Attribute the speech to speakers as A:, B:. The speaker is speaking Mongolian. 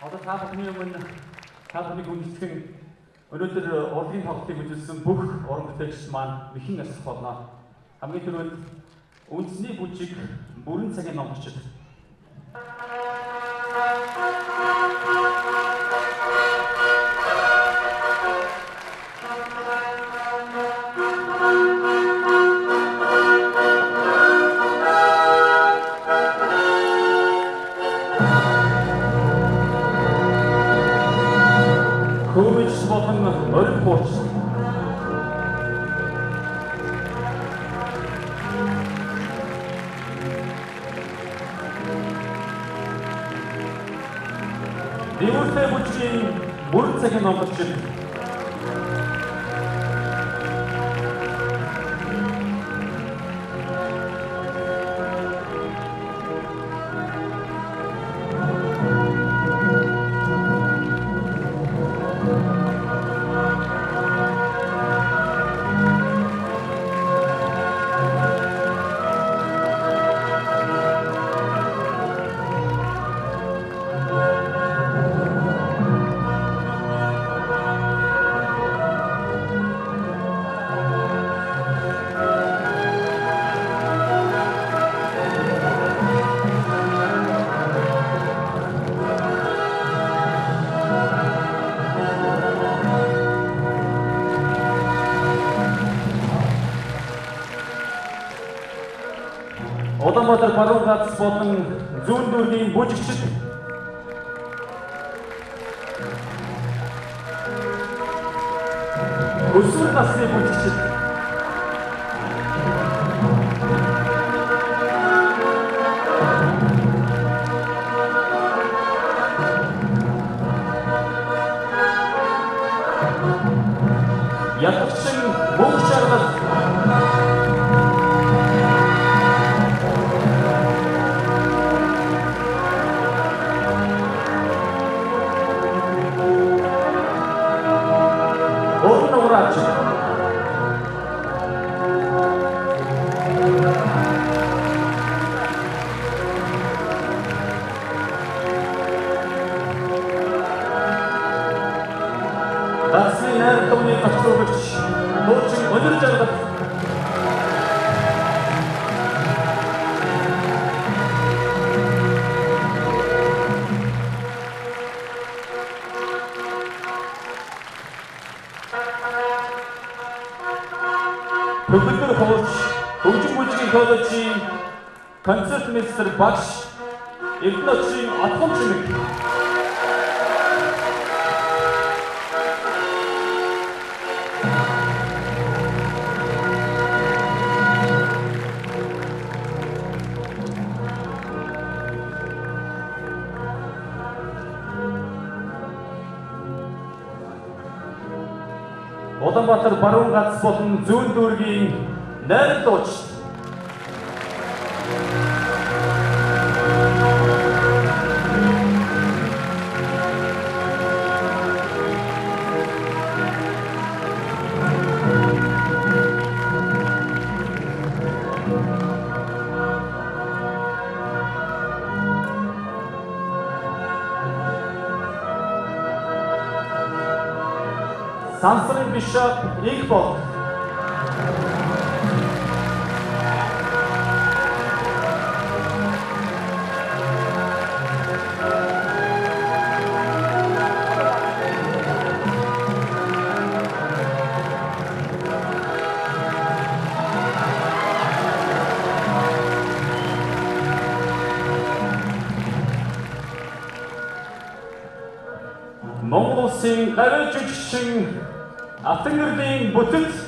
A: Одоо та бүхний өмнө та бүхнийг үнэлцгэн өнөөдөр урлагийн тоглолтыг үзүүлсэн бүх уран бүтээлч маань мэхэн асах болно. Хамгийн түрүүнд үндэсний бүжиг бүрэн цагийн номчид Хөөж орон хууч Дэвүүртэй бүжгийн бүрэн цагийн номчид Улаанбаатар баруун гац болон зүүн дүүргийн бүжигчид Өсвөр насны бүжигчид Орон уграач Дасны найр төвний гацуугч дуучин өнөр жаргал Төгөлдөр хууч хөгжим бүжгийн коллежийн концерт мистер багш Эрдэнэчийн Атгам чимэг Улаанбаатар баруун гац болон зүүн дүүргийн найр дууч Сансрын бишоп Игбол Монгол улсын гариж жүжигчин Атангэрлийн бүтэц